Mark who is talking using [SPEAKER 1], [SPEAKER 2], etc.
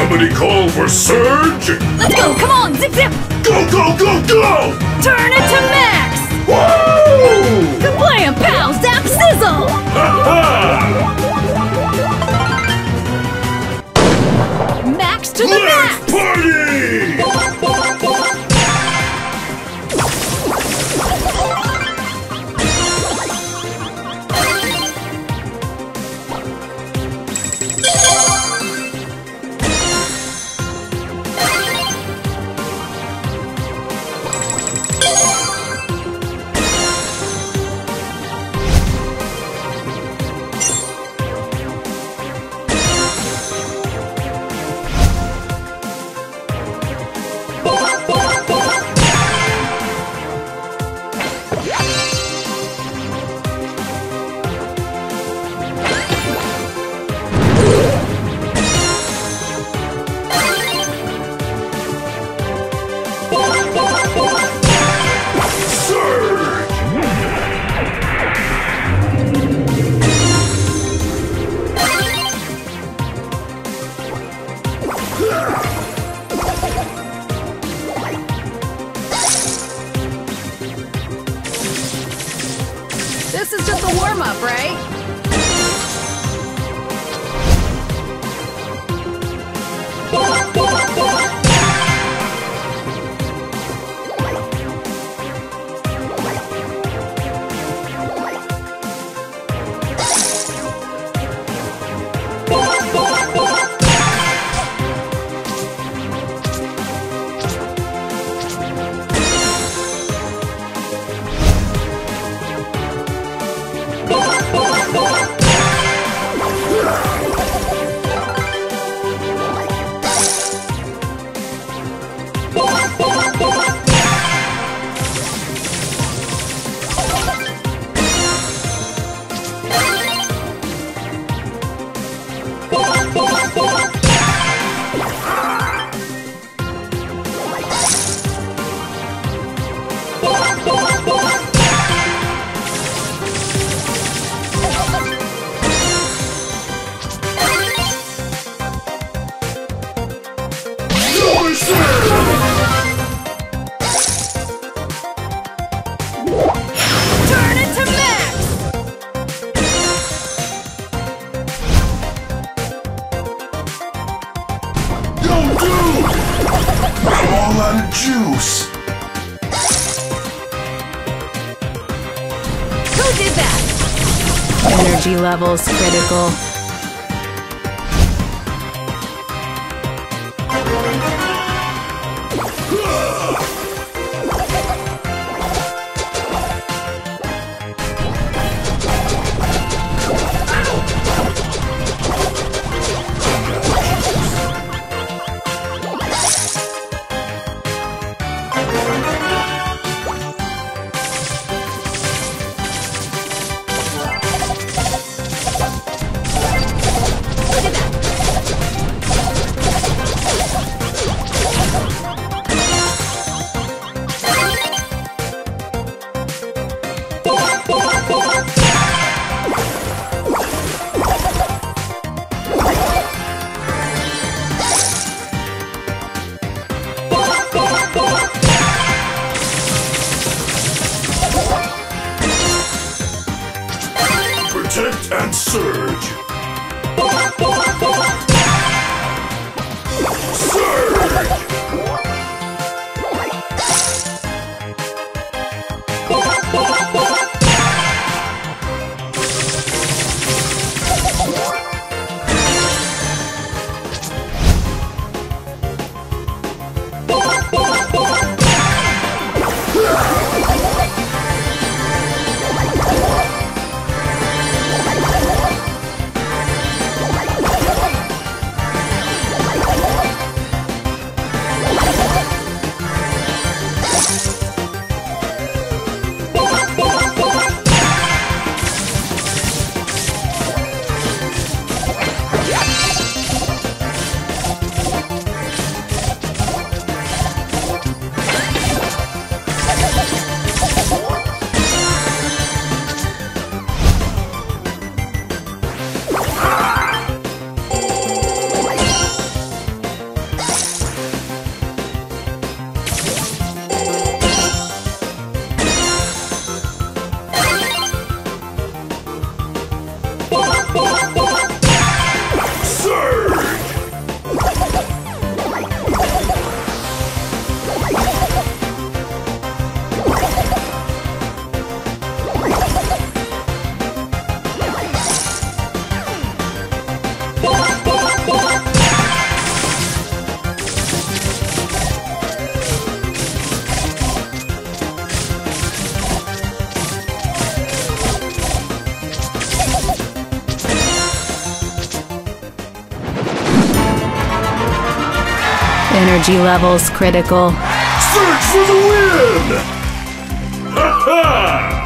[SPEAKER 1] Somebody call for Surge!
[SPEAKER 2] Let's go! Come on! Zip zip!
[SPEAKER 1] Go, go, go, go!
[SPEAKER 2] Turn it to max!
[SPEAKER 1] Woo!
[SPEAKER 2] Kablam! Pow! Zap! Sizzle!
[SPEAKER 1] Ha
[SPEAKER 2] This is just a warm up, right?
[SPEAKER 1] Juice!
[SPEAKER 2] Who did that? Energy levels critical. and surge.
[SPEAKER 3] Energy levels critical.
[SPEAKER 1] Surge for the win! Ha ha!